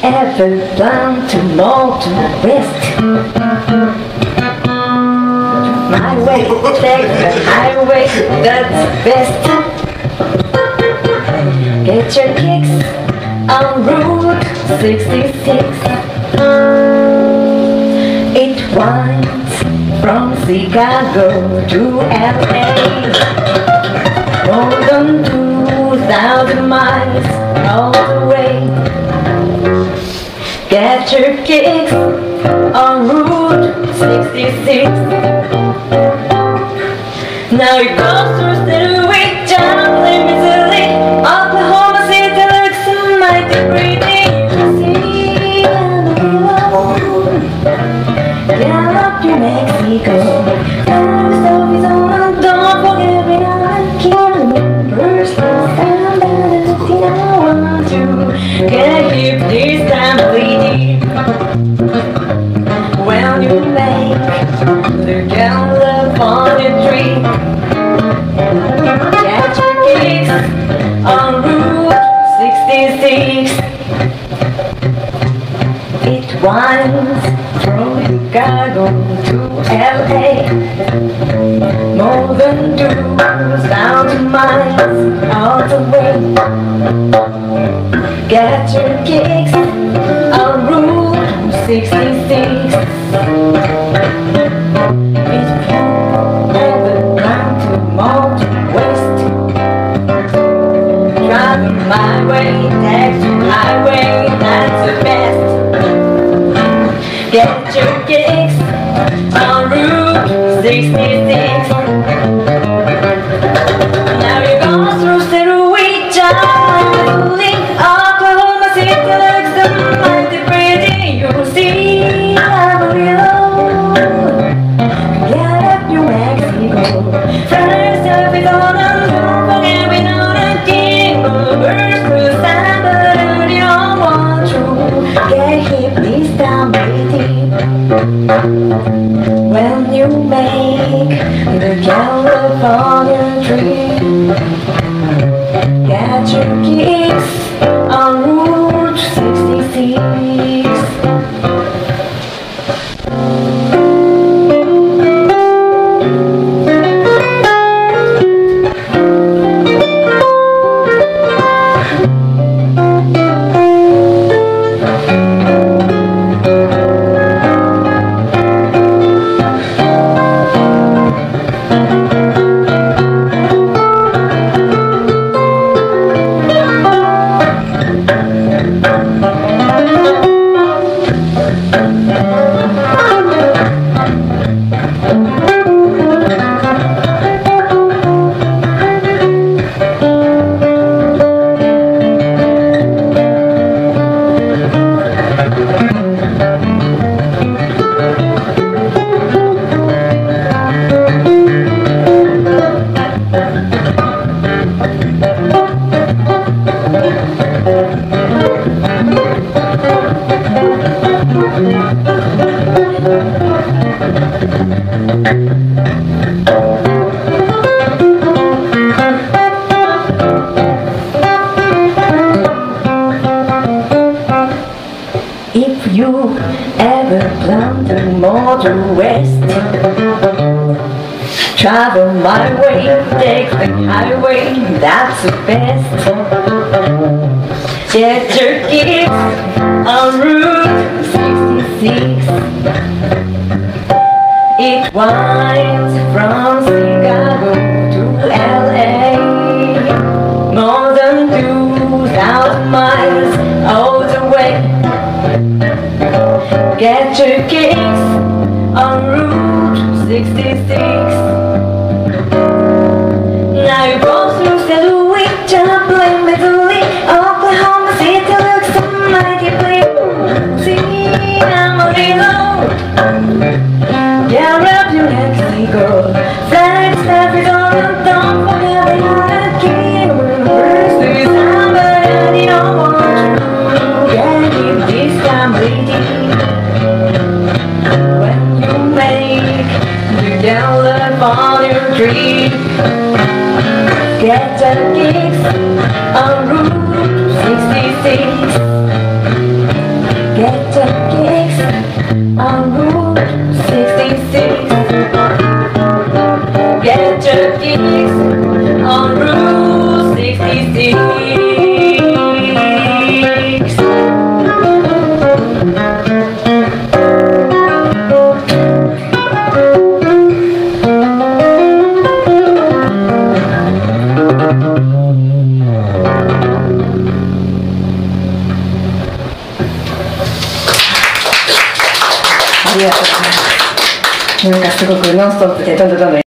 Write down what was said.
ever plan to move to the west? My way, take the highway, that's best. Get your kicks on Route 66. It winds from Chicago to LA. Your kicks on Route 66. Now it goes through Steadaway, Joplin, Missouri, Oklahoma City looks so mighty pretty. Gallup, New Mexico. Winds from Chicago to LA. More than two thousand miles all the way. Get your kicks on Route 66. On Route 66. If West, travel my way, take the highway, that's the best. Get your kicks on Route 66. It winds from Chicago to LA. More than 2,000 miles all the way. Get your kicks on Route 66. The California trip, get the kicks on Route 66. すごくノンストップでどんどんどんどん